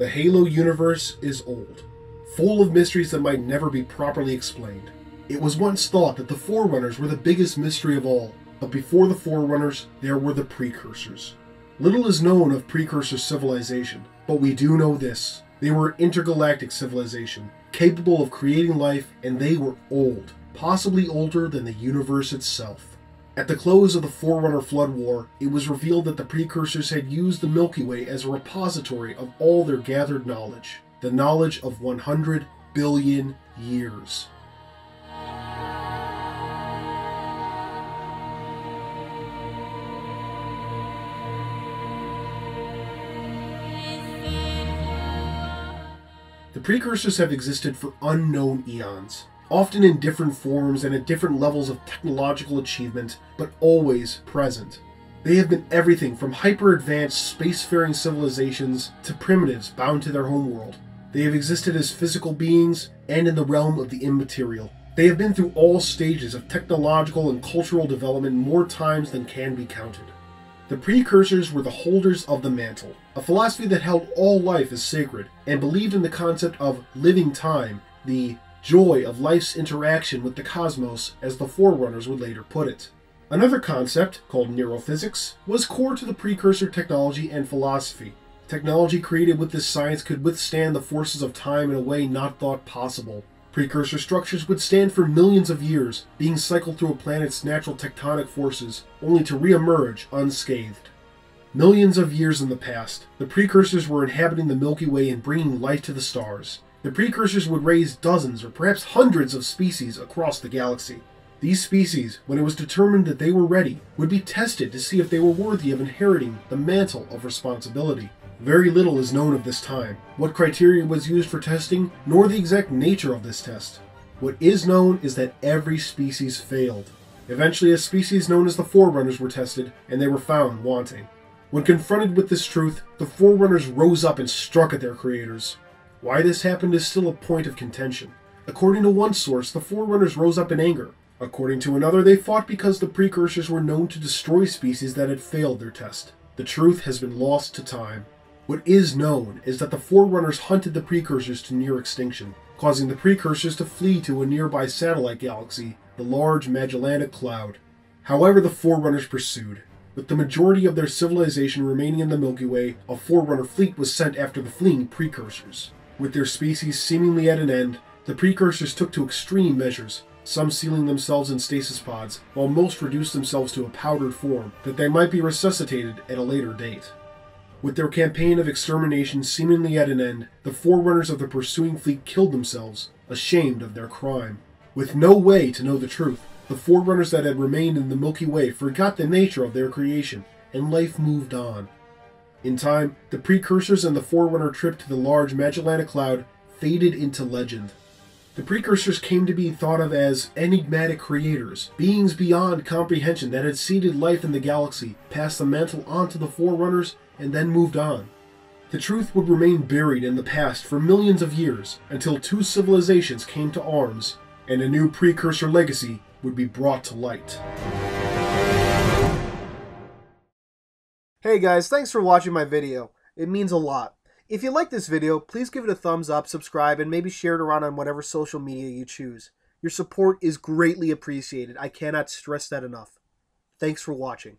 The Halo universe is old, full of mysteries that might never be properly explained. It was once thought that the Forerunners were the biggest mystery of all, but before the Forerunners, there were the Precursors. Little is known of Precursor civilization, but we do know this. They were intergalactic civilization, capable of creating life, and they were old, possibly older than the universe itself. At the close of the Forerunner Flood War, it was revealed that the Precursors had used the Milky Way as a repository of all their gathered knowledge, the knowledge of 100 billion years. The precursors have existed for unknown eons, often in different forms and at different levels of technological achievement, but always present. They have been everything from hyper advanced spacefaring civilizations to primitives bound to their homeworld. They have existed as physical beings and in the realm of the immaterial. They have been through all stages of technological and cultural development more times than can be counted. The precursors were the holders of the mantle, a philosophy that held all life as sacred and believed in the concept of living time, the joy of life's interaction with the cosmos, as the Forerunners would later put it. Another concept, called neural physics, was core to the precursor technology and philosophy. Technology created with this science could withstand the forces of time in a way not thought possible. Precursor structures would stand for millions of years, being cycled through a planet's natural tectonic forces, only to re-emerge unscathed. Millions of years in the past, the precursors were inhabiting the Milky Way and bringing light to the stars. The precursors would raise dozens or perhaps hundreds of species across the galaxy. These species, when it was determined that they were ready, would be tested to see if they were worthy of inheriting the mantle of responsibility. Very little is known of this time, what criteria was used for testing, nor the exact nature of this test. What is known is that every species failed. Eventually, a species known as the Forerunners were tested, and they were found wanting. When confronted with this truth, the Forerunners rose up and struck at their creators. Why this happened is still a point of contention. According to one source, the Forerunners rose up in anger. According to another, they fought because the precursors were known to destroy species that had failed their test. The truth has been lost to time. What is known is that the Forerunners hunted the Precursors to near extinction, causing the Precursors to flee to a nearby satellite galaxy, the Large Magellanic Cloud. However, the Forerunners pursued. With the majority of their civilization remaining in the Milky Way, a Forerunner fleet was sent after the fleeing Precursors. With their species seemingly at an end, the Precursors took to extreme measures, some sealing themselves in stasis pods, while most reduced themselves to a powdered form, that they might be resuscitated at a later date. With their campaign of extermination seemingly at an end, the forerunners of the pursuing fleet killed themselves, ashamed of their crime. With no way to know the truth, the forerunners that had remained in the Milky Way forgot the nature of their creation, and life moved on. In time, the precursors and the forerunner trip to the large Magellanic Cloud faded into legend. The precursors came to be thought of as enigmatic creators, beings beyond comprehension that had seeded life in the galaxy, passed the mantle on to the forerunners, and then moved on. The truth would remain buried in the past for millions of years until two civilizations came to arms and a new precursor legacy would be brought to light. Hey guys, thanks for watching my video. It means a lot. If you like this video, please give it a thumbs up, subscribe, and maybe share it around on whatever social media you choose. Your support is greatly appreciated. I cannot stress that enough. Thanks for watching.